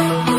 oh you.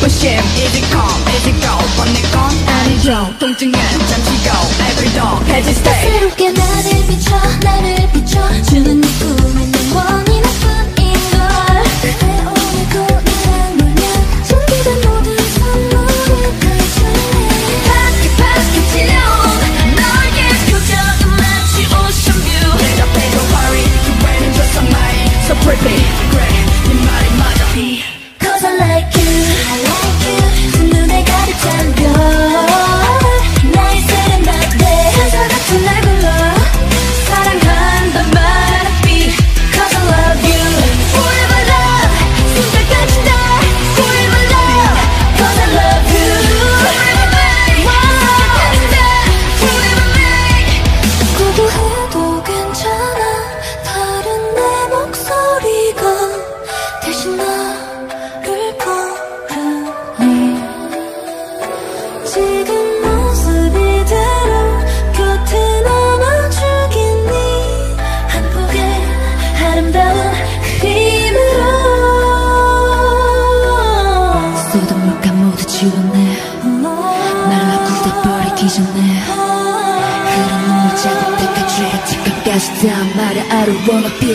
부심 Easy come, easy go 번내 건 아니죠 통증은 잠시 go Every dog has its day 새롭게 나를 비춰 나를 아름다운 그림으로. 쏟은 물감 모두 지웠네. 날 아프다 버리기 전에 흐른 눈물 자국들까지 지금까지 다 말야 I don't wanna be